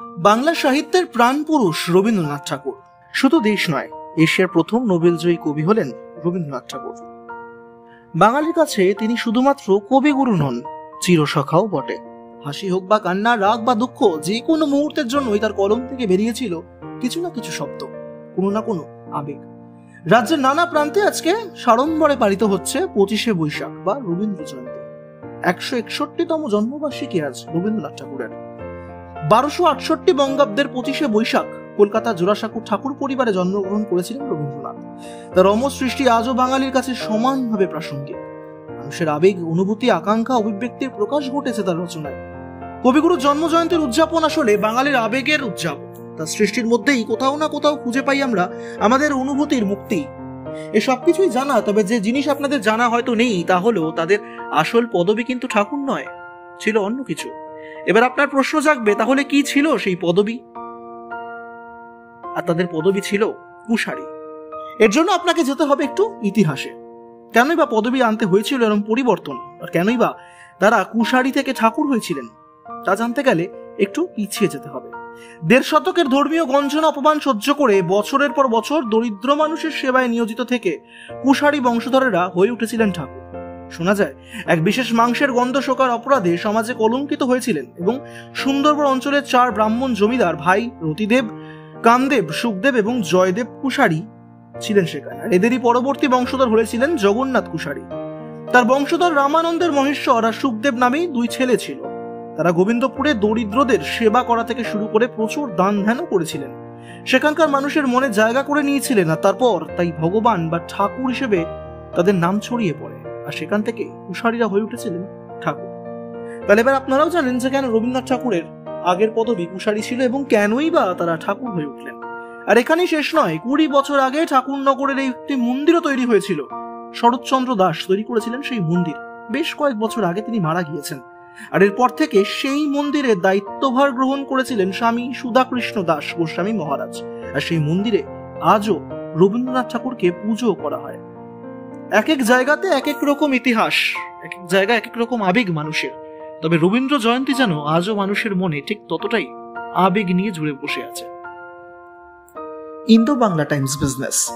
বাংলা সাহিত্যের প্রাণপুরুষ রবীন্দ্রনাথ ঠাকুর। শুধু দেশ নয়, এশিয়ার প্রথম নোবেলজয়ী কবি হলেন রবীন্দ্রনাথ ঠাকুর। বাঙালির কাছে তিনি শুধুমাত্র কবিগুরু নন, চিরসখাও বটে। হাসি হোক বা কান্না, রাগ বা দুঃখ, যে কোনো মুহূর্তের জন্যই তার কলম থেকে বেরিয়েছিল কিছু না কিছু শব্দ, কোনো না কোনো আবেগ। রাজ্যের নানা প্রান্তে আজকে সাড়ম্বরে পালিত হচ্ছে পঁচিশে বৈশাখ বা রবীন্দ্র জয়ন্তী। একশো একষট্টিতম জন্মবার্ষিকী আজ রবীন্দ্রনাথ ঠাকুরের। বারোশো আটষট্টি বঙ্গাব্দের পঁচিশে বৈশাখ কলকাতা জোড়াসাঁকো ঠাকুর পরিবারে জন্মগ্রহণ করেছিলেন রবীন্দ্রনাথ। তার অমর সৃষ্টি আজও বাঙালির কাছে সমানভাবে প্রাসঙ্গিক। মানুষের আবেগ, অনুভূতি, আকাঙ্ক্ষা, অভিব্যক্তির প্রকাশ ঘটেছে তার রচনায়। কবিগুরুর জন্মজয়ন্তীর উদযাপন আসলে বাঙালির আবেগের উদযাপন। তার সৃষ্টির মধ্যেই কোথাও না কোথাও খুঁজে পাই আমরা আমাদের অনুভূতির মুক্তি। এ সবকিছুই জানা, তবে যে জিনিস আপনাদের জানা হয়তো নেই, তা হলো তাদের আসল পদবি কিন্তু ঠাকুর নয়, ছিল অন্য কিছু। এবার আপনার প্রশ্ন জাগবে, তাহলে কি ছিল সেই পদবি? আর তাদের পদবি ছিল কুশারি। এর জন্য আপনাকে যেতে হবে একটু ইতিহাসে। কেনই বা পদবি আনতে হয়েছিল এরকম পরিবর্তন? আর কেনই বা তারা কুশারি থেকে ঠাকুর হয়েছিলেন? তা জানতে গেলে একটু পিছিয়ে যেতে হবে। দেড় শতকের ধর্মীয় গঞ্জনা অপমান সহ্য করে বছরের পর বছর দরিদ্র মানুষের সেবায় নিয়োজিত থেকে কুশারি বংশধরেরা হয়ে উঠেছিলেন ঠাকুর। শোনা যায়, এক বিশেষ মাংসের গন্ধ শোকার অপরাধে সমাজে কলঙ্কিত হয়েছিলেন এবং সুন্দরবন অঞ্চলের চার ব্রাহ্মণ জমিদার ভাই রতিদেব, কামদেব, সুখদেব এবং জয়দেব কুশারি ছিলেন সেখানে। আর এদেরই পরবর্তী বংশধর হয়েছিলেন জগন্নাথ কুশারি। তার বংশধর রামানন্দের মহেশ্বর আর সুখদেব নামেই দুই ছেলে ছিল। তারা গোবিন্দপুরে দরিদ্রদের সেবা করা থেকে শুরু করে প্রচুর দান ধ্যানও করেছিলেন। সেখানকার মানুষের মনে জায়গা করে নিয়েছিলেন আর তারপর তাই ভগবান বা ঠাকুর হিসেবে তাদের নাম ছড়িয়ে পড়ে। আর সেখান থেকে কুশারীরা হয়ে উঠেছিলেন ঠাকুর। তাহলে এবার আপনারাও জানেন যে কেন রবীন্দ্রনাথ ঠাকুরের আগের পদবি কুশারী ছিল এবং কেনই বা তারা ঠাকুর হয়ে উঠলেন। আর এখানেই শেষ নয়, কুড়ি বছর আগে ঠাকুরনগরের এই একটি মন্দিরও তৈরি হয়েছিল। শরৎচন্দ্র দাস তৈরি করেছিলেন সেই মন্দির। বেশ কয়েক বছর আগে তিনি মারা গিয়েছেন। আর এরপর থেকে সেই মন্দিরের দায়িত্বভার গ্রহণ করেছিলেন স্বামী সুধাকৃষ্ণ দাস গোস্বামী মহারাজ। আর সেই মন্দিরে আজও রবীন্দ্রনাথ ঠাকুরকে পুজো করা হয়। এক এক জায়গাতে এক এক রকম ইতিহাস এক এক জায়গায় এক এক রকম আবেগ মানুষের। তবে রবীন্দ্র জয়ন্তী যেন আজও মানুষের মনে ঠিক ততটাই আবেগ নিয়ে জুড়ে বসে আছে। Indo Bangla Times business.